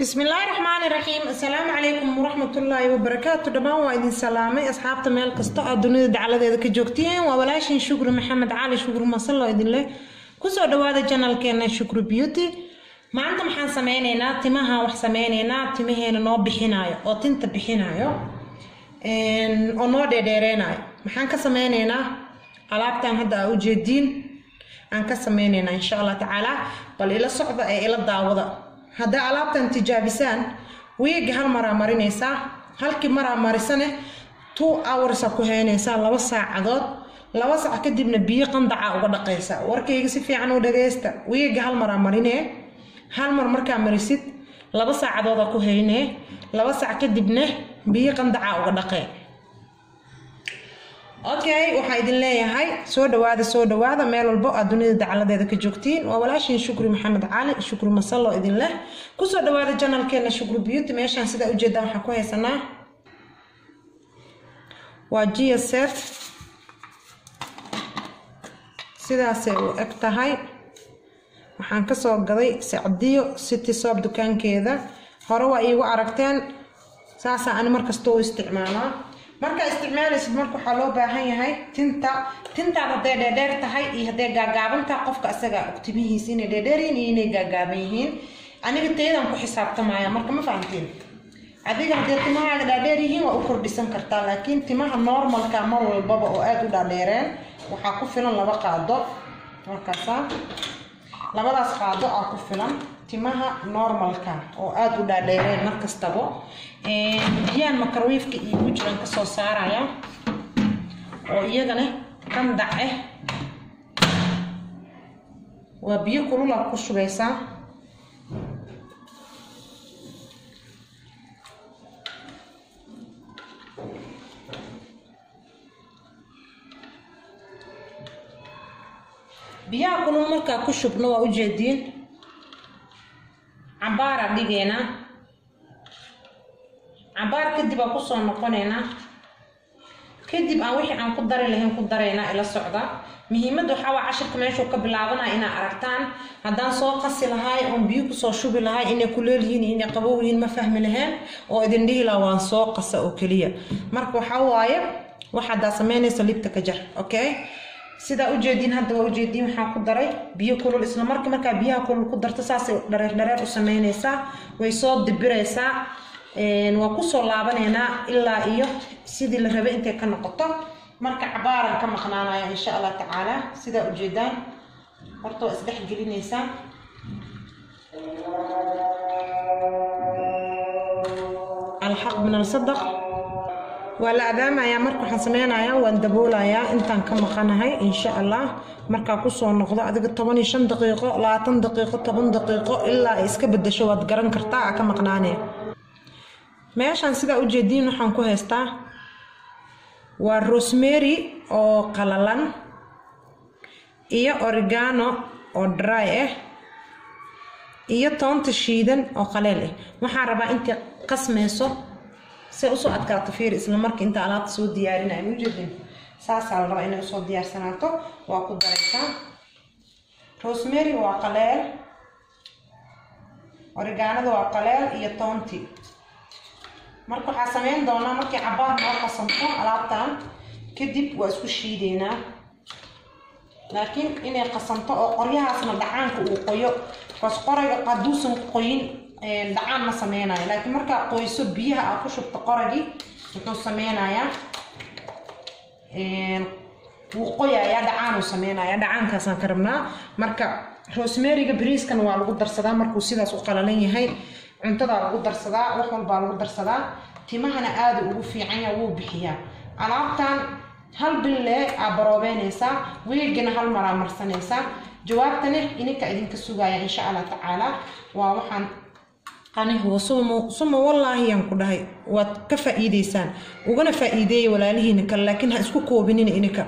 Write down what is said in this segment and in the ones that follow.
بسم الله الرحمن الرحيم السلام عليكم ورحمة الله وبركاته دمان وايد السلامة أصحاب تميل قصة الدنيا دعالة على ذلك جوكتين وولاشين شكر محمد علي شكر ما صلى الله إدن له كسو دوا هذا جانال كينا شكر بيوتي ما عندهم حان سمينينا تمها وح سمينينا تمهين نو بحناي أو تنت بحناي أو نو دي ديرينا محان كسمينينا قلابتان هدا أوجيدين أن كسمينينا إن شاء الله تعالى بل إلى الصعبة إلى الدعوة wiigi hal maraa marinaysaa halkii maraa marisane two hoursa ku heynaysaa laba saacadood laba saac kadibna biyo qandaca uga dhaqaysa warkayga si fiican u dhagaysta wiigi hal maraa marinee hal mar markaa marisid laba saacadooda ku heynee laba saac kadibna biyo qandaca uga dhaqee okay waxaa idin leeyahay soo dhawaada soo dhawaada meel walbo aad dunida dacaladeeda ka joogtiin waa walaashin shukri maxamed cali shukri masallo idin leh kusoo dhawaada janalkeena shukri beauty meeshaan sidaa ujeedaan waxaan ku haysanaa waa gia set sidaasay u eg tahay waxaan kasoo gaday sacdiyo city sob dukaankeeda hore waa iigu aragteen saasaa ani markasta u isticmaalaa markaa isticmaalaysid marka waxaa loo baahan yahay tinta tintaad hadday dheerdheer tahay iyo hadday gaagaabantaha qofka asagaa og timihiisa inay dheerdheeryihin iyo inay gaagaaban yihiin aniga teedaan ku xisaabtamaya marka ma fahamtiin adiga haddee timahaaga dhaadheer yihiin waa u kordhisan kartaa laakiin timaha normalka mar walbaba oo aada u dhaadheereen waxaa ku filan laba qaado markaasa labadaas qaado aa ku filan timaha normalka oo aada u dhaadheereen markastaba biyaan makarwiifka iigu jiraan kasoo saaraya oo iyagana qandac ah waa biyo kululaad ku shubaysaa biyaha kulul markaa ku shubno waa ujeediin cabaara dhigeynaa cabaar kadib aan kusoo noqoneynaa kadib aan wixii aan ku dari lahayn ku daraynaa ila socda muhiimadda waxaa waa cashirka meeshuu ka bilaabanaya inaa aragtaan haddaan soo qasi lahaay oon biyo kusoo shubi lahaay inay kuleel yihiin iyo inay qabow yihiin ma fahmi laheen oo idin dhihi laha waan soo qasa oo keliya marka waxaa waaye waxaadaa sameynaysa libta ka jar okay سيدا أوجدين هذا أوجدين حاكو دري بيو كل الإسلام مركم مركب بيها كل القدر تسعة دري دري أسمين سا ويصاد دبر إسا وقص الله بنا إلا إيوه سيد اللي ربي أنت كنا قطع مرك عبارة كم خنانا إن شاء الله تعالى. سيدا أوجدين برضو أسدح جلين إسا الحق من الصدق waa la adaamayaa marka waxaan sameynayaa waan daboolayaa intaan ka maqanahay insha allah markaa kusoo noqdo adiga toban iyo shan daqiiqo labaatan daqiiqo toban daqiiqo ilaa ay iska bedasho waad garan kartaa aa ka maqnaanee meeshaan sidaa ujeediin waxaan ku haystaa waa rosemary oo qalalan iyo oregano oo dry ah iyo toonta shiidan oo qaleel ah waxaan rabaa intay qasmayso سأصعد كاتفير إسلام مرك أنت على تسود ديارنا من جدنا ساس على رأي إنه صود ديار سنعته وأكود دريتا روزميري وعقلال ورجعنا ذو عقلال يتونتي مرك حسمين دونا مرك عبار مرك صمتو على طعم كدب وسوشي دينا لكن إني قسمت أقريها سنضحانك وقيو قس قريو قدوس قيين إيه، دعان ما سمينا لكن مركا قويسو بيها أخوش بتقرقي وكو سمينا يا إيه، وقويا يا دعان وسمينا يا دعان كاسان كرمنا. مركا روسميري بريس كانوا على قدر صدا. مركو سيدا سوق لاني هاي. انتظر على قدر صدا. وحول بال قدر صدا. تيما هنا آدو وفي عيا وبحيا على عبتان هل بالله عبروبينيسا ويجينا هالمرا مرسانيسا جوابتنا إنك إذنك السوقايا إن شاء الله تعالى. ووحان قاني هو صومو صومو والله ينكو لهي وكفا إيديسان وغنى فا إيدي ولا لهينك لكن هاسكو كوبينين إنكا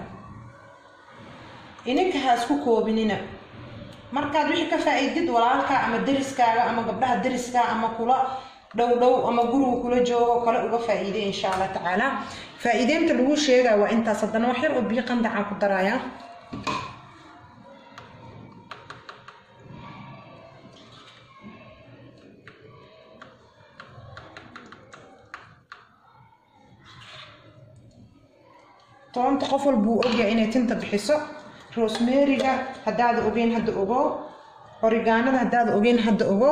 إنكا هاسكو كوبينين مركا دوحي كفا إيديد ولا لكا أما درسكا أما قبلها درسكا أما كولا دو دو أما قروه كولا جوه وكولا وغفا إيدي إن شاء الله تعالى فا إيدي متلوه شيغا صدنا وحير وبيقان دعاكو درايا toonta qof walba uu ogyahay inay tinta bixiso rosemeriga haddaada ogeyn hadda ogo origaanada haddaada ogeyn hadda ogo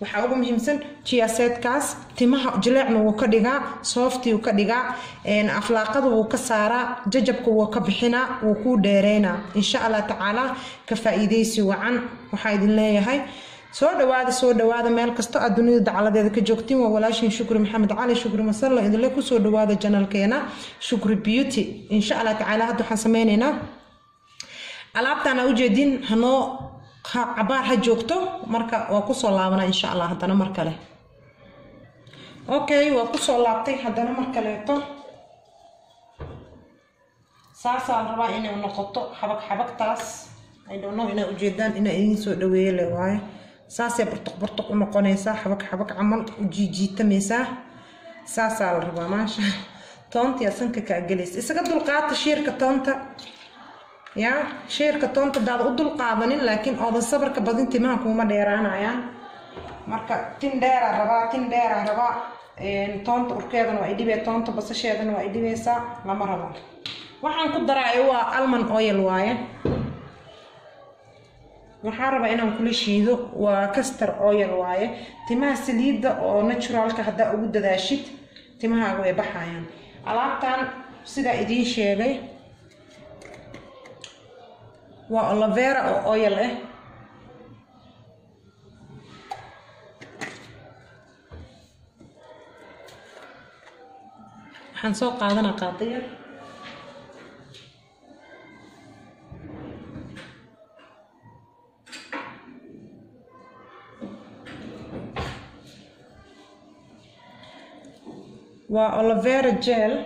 waxaa ugu muhiimsan jiyaseedkaas timaha jileecna wuu ka dhigaa sooftii wuu ka dhigaa aflaaqada wuu ka saaraa jajabka wuu ka bixinaa wuu kuu dheereynaa insha allah tacaala ka faa-iideysi wacan waxaa idin leeyahay soo dhawaada soo dhawaada meel kasto aad dunida dacaladeeda ka joogtiin waa walaashin shukri maxamed cali shukri masallo idinle kusoo dhawaada janalkeena shukri beauty insha allah tacaala hadda waxaan sameyneynaa alaabtaan aa ujeedin hanoo cabaar ha joogto marka waa kusoo laabanaa insha allah haddana mar kale okay waa kusoo laabtay haddana mar kaleeto saasaa la rabaa inay noqoto xabag xabagtaas don't know inaa ujeedaan inaa idiin soo dhaweeye le waaye saasay burtuq burtuq u noqonaysaa xabag xabag camal u jiijiitamaysaa saasaa la rabaa maasha toontii sanka kaa gelaysa isaga dulqaata shiirka toonta yaa shiirka toonta daada u dulqaadanin laakiin oodan sabarka badin timaha kuuma dheeraanayaan marka tin dheeraa rabaa tin dheeraa rabaa toonta urkeedana waa idhibee toonta basasheedana waa idhibeysaa lama rabo waxaan ku daraayo waa alman oil waaye waxaan rabaa inaan kula shiido waa castor oil waaye timaha saliidda oo naturalka haddaa ugu dadaashid timahaagu ay baxayaan alaabtan sidaa idiin sheegay waa olovera oo oil ah waxaan soo qaadanaa qaadiyar والافيرا جيل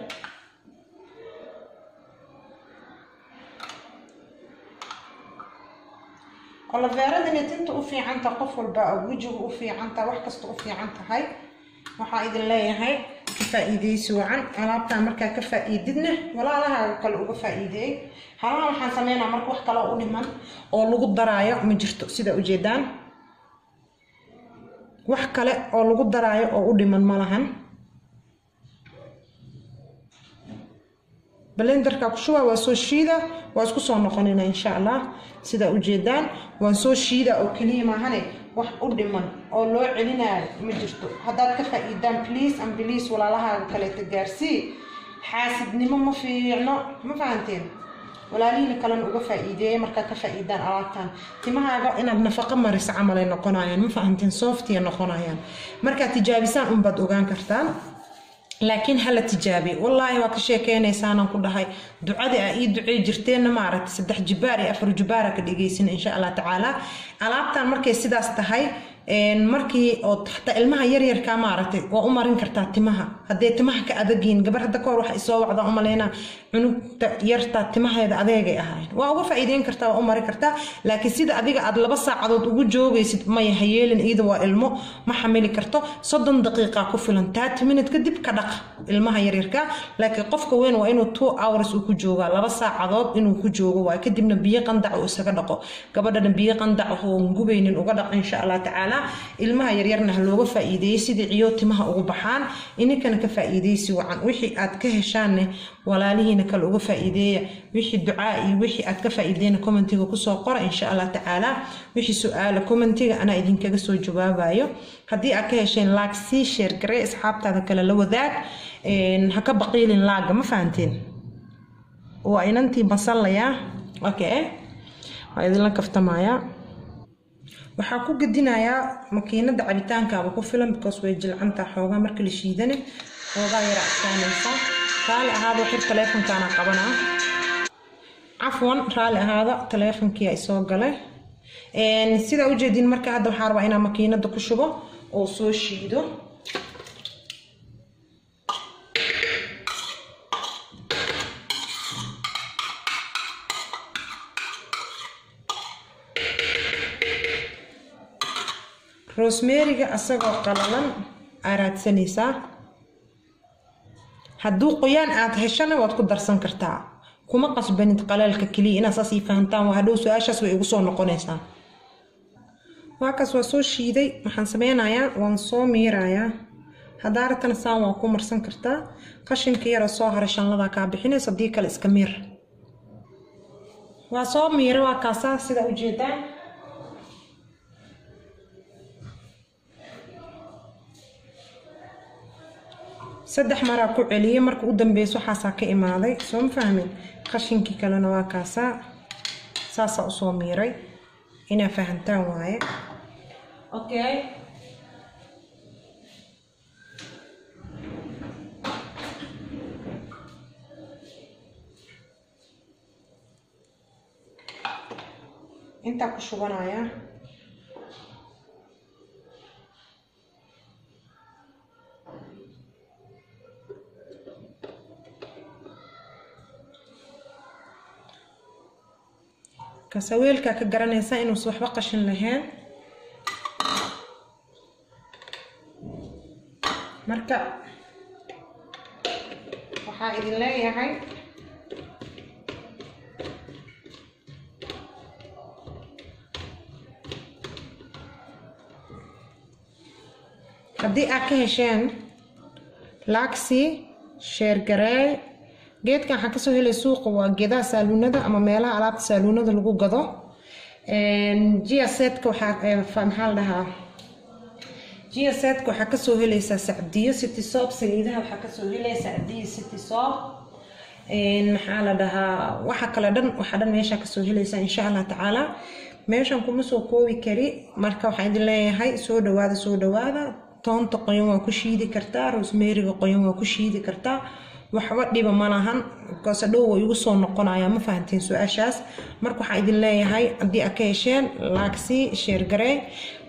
والافيرا دني تنت اوفي عنتا قفل بقى وجه اوفي عنتا وحكست اوفي عنتا هاي وحا ايدن لا يهي كفا ايدي سوعن علابتا مركا كفا ايدن ولا لها كل اوفا ايدي هلا رح نسمينا مرك وحكا لا اولي من أو لغو الدرايا مجرتو سيدا اجيدان وحكا لا أو لغو الدرايا أو اولي من مالهن ما بلندرك كشوا وسوشيدا واسكو سو نقنينا ان شاء الله سيدا اوجيدان وسوشيدا أو كليما هاني واخ أو لو علينا مجرتو هذا كفايدان بليز ام بليز ولا لها كليت غارسي حاسد نيمو ما فينا ما فهمتين ولا لي كلام أو فايده مركا كفايدان الاتان تيما هاغا ان النفقه مرس عملي نقنايا ما فهمتين سوفتي نقنايا مركا تجابسان ام بد اوغان كرتان laakiin hala tijaabiye wallaahi waa ka sheekeynaysaanan ku dhahay ducadii aa ii ducey jirteenna maaragtay saddex jibaar iyo afar jibaara ka dhegeysin insha allah tacaala alaabtan markay sidaas tahay إن مركي أو حتى المها يري يركا معرتي وأمرين كرتا تمها هدي تمها كأذجين قبل هدا كور وح إسوا وعذا عملينا منو يرتا تمها هذا أذيع أهاي وأوقف أيدين كرتا وأمر كرتا لكن سيد أذيع أدل بس عدد وجو بيسد ما يحيل إن إيده والمو ما حمل كرتا صدن دقيقة كفلا تات من تكذب كدق المها يري يركا لكن قف كوين وإنه تو أورس وكجوا لا بس عذاب إنه كجوا وكذب نبيه قندع وسكر دقو قبل نبيه قندع هو مجبين إن شاء الله تعالى ilmaha yaryarna ha looga faa-iideeyey sidii ciyo timaha ugu baxaan ininkana ka faa-iideysi wacan wixii aad ka heshaanne walaalihiina kale uga faa-iideeya wixii ducaa iyo wixii aad ka faa-iideyna commentiga kusoo qora insha allah tacaala wixii su-aala commentiga anaa idinkaga soo jawaabayo haddii aad ka hesheen laag sii sheer garee asxaabtaada kale la wadaag ha ka baqiilin laaga ma fahanteen waa inantii masallayaa okay waa idinla kaftamayaa waxaa ku gedinayaa makiinada cabitaankaaba ku filan because way jilcantaa xoogaa marka la shiidane xoogaa yara adkaanaysa raali ahaada xir taleefonkaana qabanaa cafwan raali ahaada taleefonkiia isoo galay sidaa ujeedin marka hadda waxaa rabaa inaa makiinada ku shubo oo soo shiido rosemeriga asagoo qalalan aa raadsanaysaa hadduu qoyaan aad heshana waad ku darsan kartaa. Kuma qasbanid qaleelka keliya inaad saas ii fahantaan waa hadhow su'aashaas way igu soo noqonaysaa waa kaas waa soo shiiday. Waxaan sameynayaa waan soo miirayaa. Haddaa saan waa ku marsan kartaa. Qashinka yara soo haray shanladaa kaa bixinayso haddii kale iska miir. Waa soo miira waa kaasaa sida ujeedaan سدح مرة كوعلي مركو قدام بيسو حاسة كإمالي سوم فهمين خشين كي كلا نواكاسا ساسا أصوميري هنا فهمتا واي أوكي انت كشو بنايا kasaweelkaa ka garanaysaa inuusa waxba qashin lahayn marka waxaa idin leeyahay haddii aad ka hesheen laagsi sheergareey جيت كان حكى سهل السوق وجدا سالونا ده أما ميلا على سالونا ده لقوا جدا جي أسد كو حا فان حالها جي أسد كو حكى سهل سعدية ستي صوب سيدها وحكى سهل سعدية ستي صوب إن حالة ده وحكى لدن وحدن ماشى حكى سهل إن شاء الله تعالى ماشى نكون سوقوا وكري مركب وحيد الله هاي سود وهذا سود وهذا تون تقيم وكشيدي كرتار وسميري وقيم وكشيدي كرتار dhow way igu soo noqonaya ma fahanteen su-aashaas marka waxaan idin leeyahay haddii aad ka hesheen laagsi sheergaree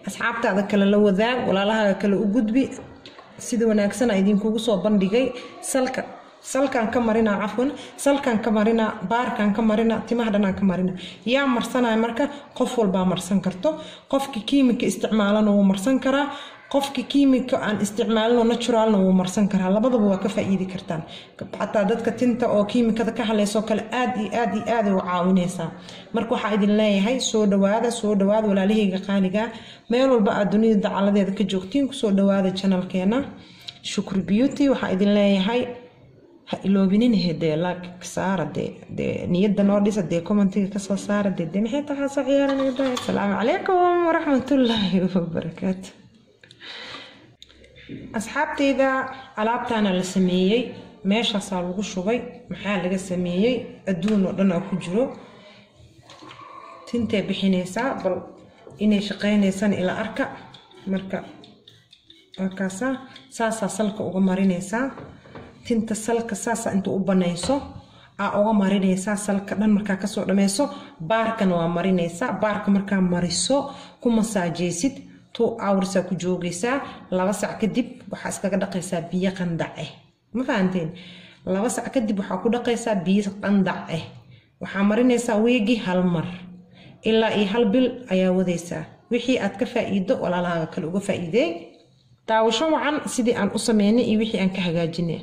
asxaabtaada kale la wadaag walaalahaaga kale u gudbi sida wanaagsana idinkugu soo bandhigay salka salkan ka marina cafwan salkan ka marina baarkan ka marina timaha dhanaan ka marina yaa marsanaya marka qof walbaa marsan karto qofki kiimika isticmaalana wuu marsan karaa qofki kiimika aan isticmaalino naturalna wuu marsan karaa labadaba waa ka faa'iidi kartaan xataa dadka tinta oo kiimikada ka haleysoo kale aad iyo aad iyo aad u caawinaysaa marka waxaa idin leeyahay soo dhawaada soo dhawaada walaalahayga qaaliga meel walba aad dunida dacaladeeda ka joogtiin kusoo dhawaada janalkeena shukri beauty waxaa idin leeyahay ha iloobinin hedee laag saara dee dee niyadda noo dhisa dee commentiga kasoo saara dee dee maxay tahay soo ciyaaranayda asalaamu calaykum waraxmatullaahi wabarakaatu asxaabteyda alaabtaana la sameeyey meeshaasaa lagu shubay maxaa laga sameeyey adduun oo dhan aa ku jiro. Tintay bixinaysaa bal inay shaqeynaysana ila arka. Marka markaasaa saasaa salka uga marinaysaa. Tinta salka saasa inta u banayso aa uga marinaysaa salka dhan markaa ka soo dhameyso baarkana waa marinaysaa baarka markaa mariso ku masaajeysid two hoursaa ku joogaysaa laba sac kadib waxaa iskaga dhaqaysaa biyo qandac ah ma fahanteen laba sac kadib waxaa ku dhaqaysaa biyo qandac ah waxaa marinaysaa weegi hal mar. Ilaa iyo hal bil ayaa wadaysaa wixii aad ka faa'iido walaalahaaga kale uga faa'iideey daawasho wacan sidii aan u sameynay iyo wixii aan ka hagaajinay